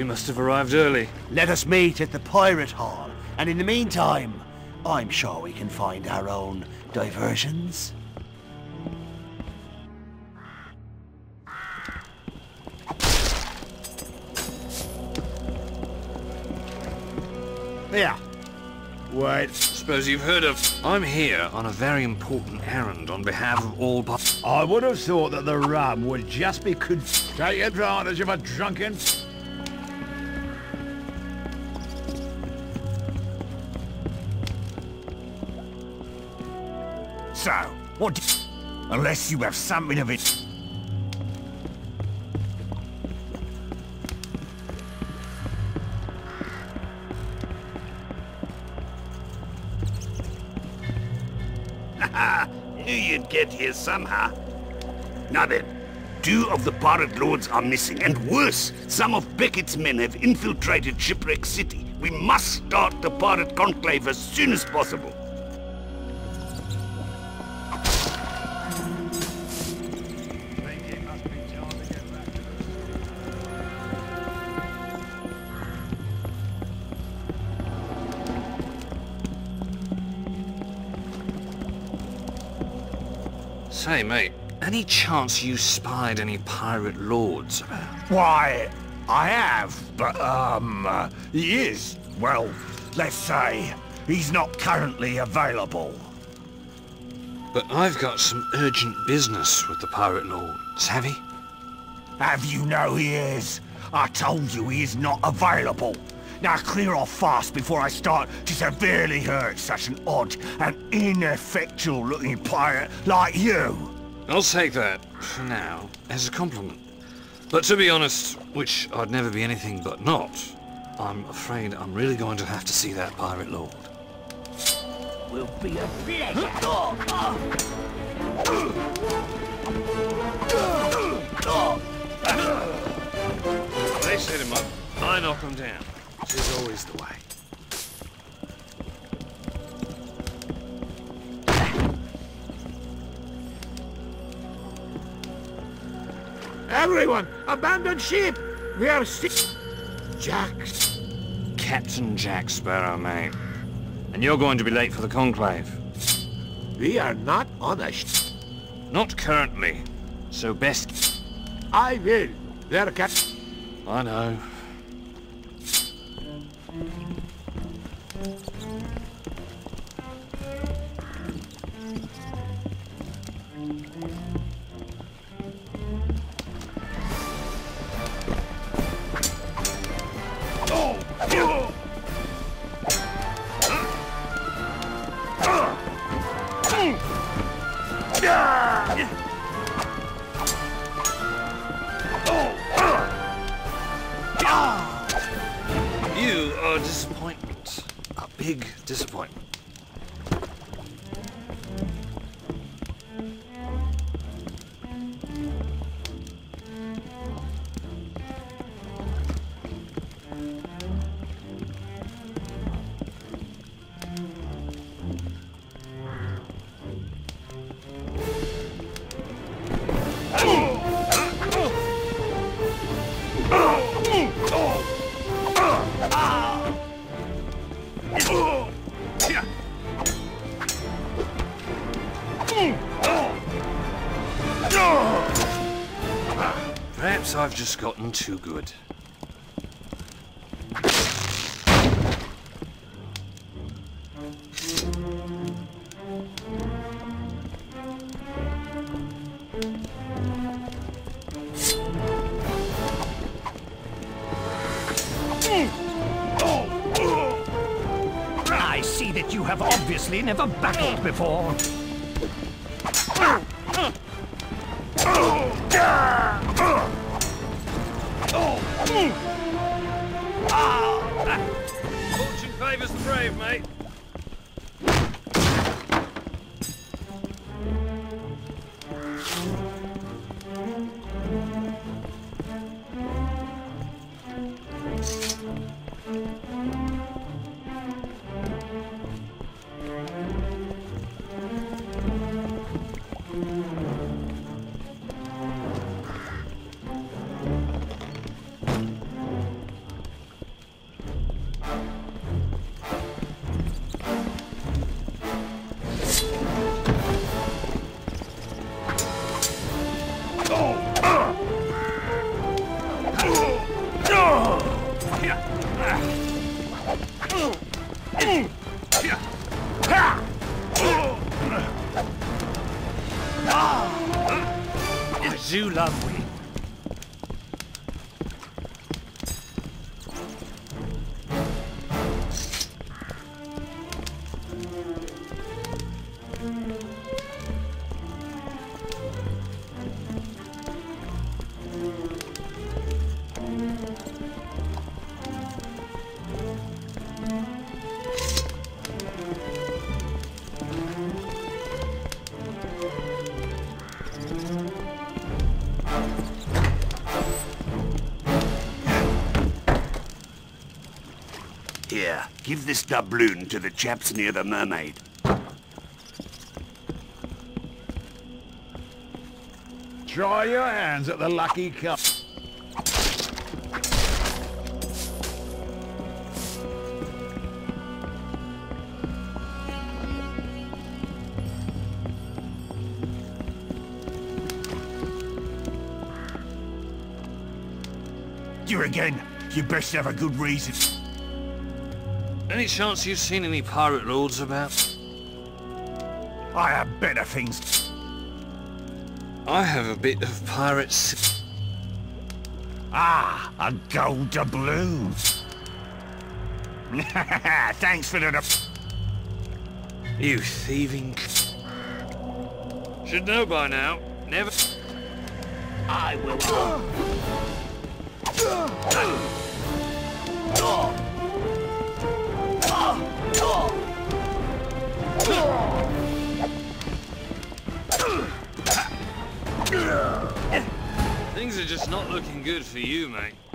We must have arrived early. Let us meet at the Pirate Hall, and in the meantime, I'm sure we can find our own diversions. Yeah. What? Suppose you've heard of... I'm here on a very important errand on behalf of all... pi- I would have thought that the rum would just be could take advantage of a drunken... what Unless you have something of it... Knew you'd get here somehow. Now then, two of the pirate lords are missing, and worse, some of Beckett's men have infiltrated Shipwreck City. We must start the pirate conclave as soon as possible. Say, mate, any chance you spied any pirate lords about? Why, I have, but, um, uh, he is, well, let's say, he's not currently available. But I've got some urgent business with the pirate lords, have he? Have you know he is? I told you he is not available. Now clear off fast before I start to severely hurt such an odd and ineffectual looking pirate like you. I'll take that, for now, as a compliment. But to be honest, which I'd never be anything but not, I'm afraid I'm really going to have to see that pirate lord. Will be a pleasure. They set him up, I knock him down. Which is always the way. Everyone, abandon ship! We are sick. Jack. Captain Jack Sparrow, mate. And you're going to be late for the conclave. We are not honest. Not currently. So best... I will. There, Captain. I know. You big disappointment. Just gotten too good. I see that you have obviously never battled before. Fortune favours the brave, mate. Zoo love Here, give this doubloon to the chaps near the mermaid. Try your hands at the lucky cup. You again. You best have a good reason. Any chance you've seen any pirate lords about? I have better things. I have a bit of pirates. Ah, a gold doubloon. Thanks for the... You thieving... Should know by now. Never... I will... looking good for you, mate.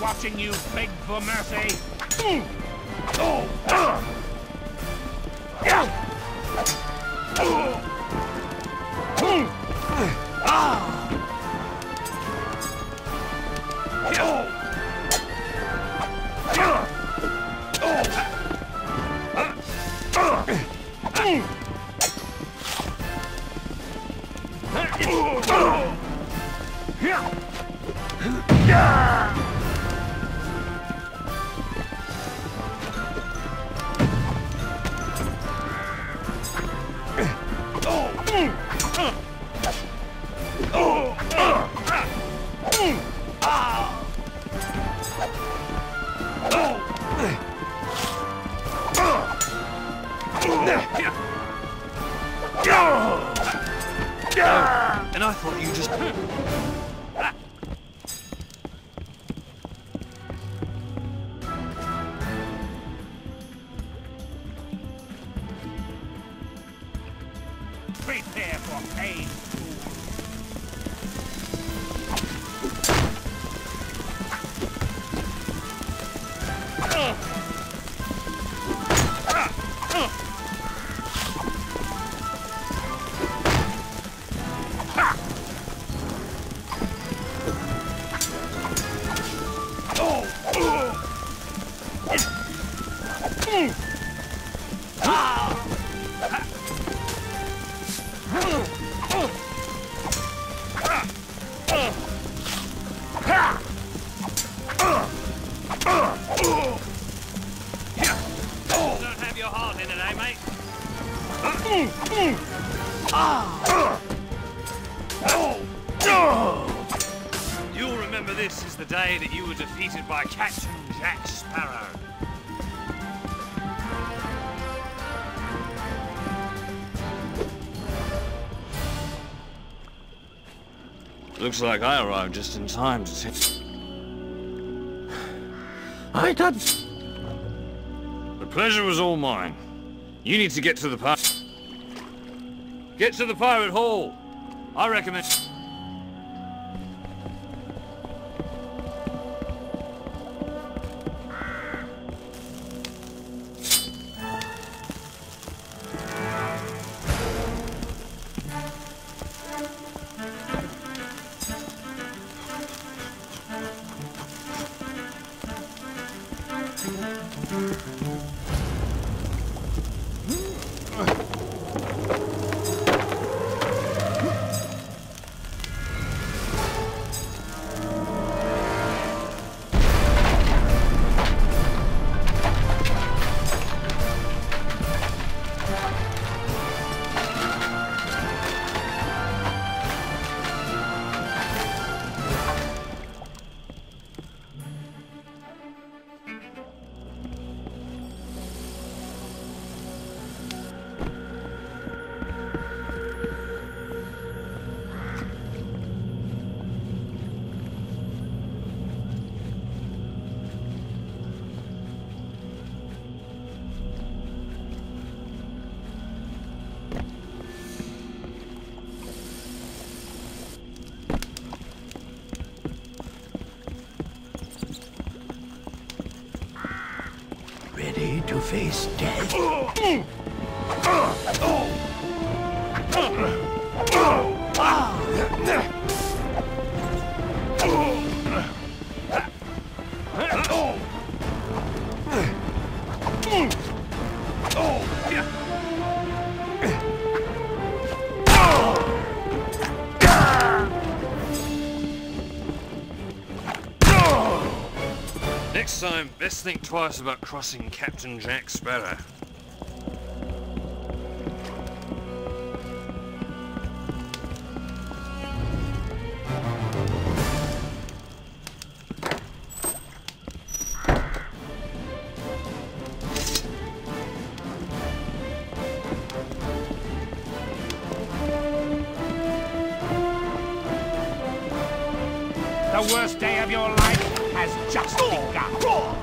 Watching you beg for mercy. And Thought you just... in it, eh, mate? You'll remember this as the day that you were defeated by Captain Jack Sparrow. Looks like I arrived just in time to take... I done... The pleasure was all mine. You need to get to the pirate... Get to the pirate hall! I recommend... face death? Next time, best think twice about crossing Captain Jack Sparrow. The worst day of your life has just begun.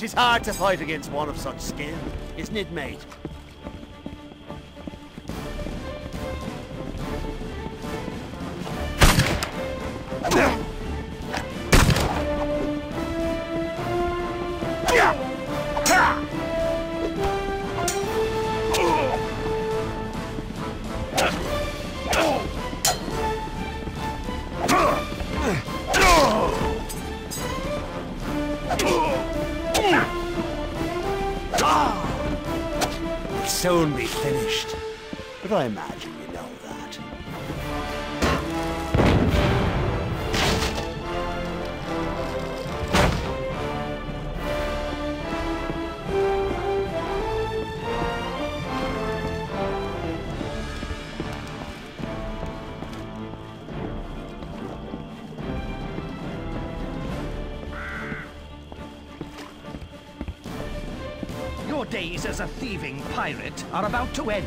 'Tis hard to fight against one of such skill, isn't it, mate? Ah! Will soon be finished. But I imagine Your days as a thieving pirate are about to end.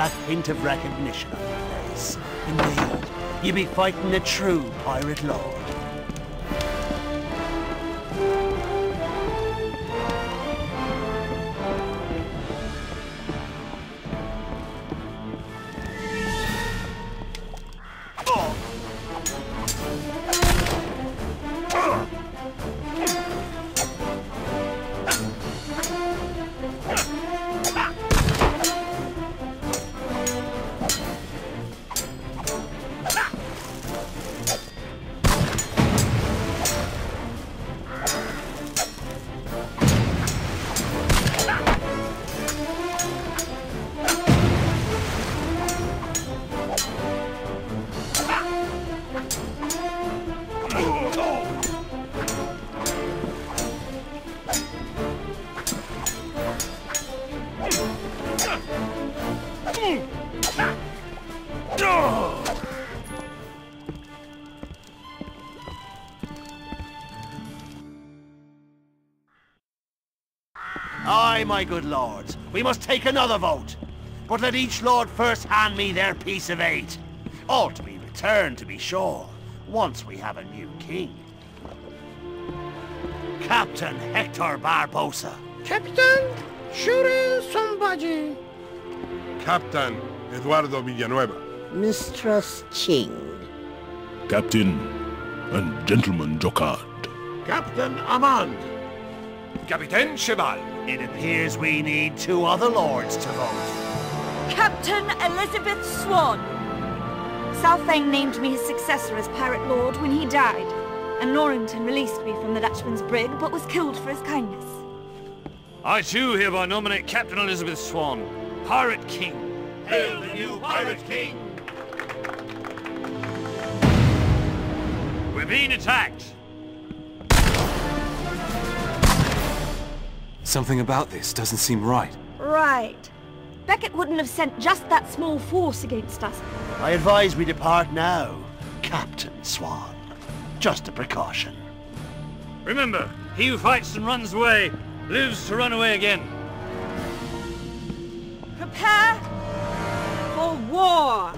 That hint of recognition on your face. Indeed, you be fighting a true pirate lord. My good lords. We must take another vote. But let each lord first hand me their piece of eight. All to be returned, to be sure, once we have a new king. Captain Hector Barbossa. Captain, shooting somebody. Captain Eduardo Villanueva. Mistress Ching. Captain and Gentleman Jocard. Captain Ammand. Capitaine Chevalle. It appears we need two other lords to vote. Captain Elizabeth Swann. Southang named me his successor as Pirate Lord when he died, and Norrington released me from the Dutchman's brig, but was killed for his kindness. I too hereby nominate Captain Elizabeth Swann, Pirate King. Hail the new Pirate King! We're being attacked. Something about this doesn't seem right. Right. Beckett wouldn't have sent just that small force against us. I advise we depart now, Captain Swann. Just a precaution. Remember, he who fights and runs away lives to run away again. Prepare for war!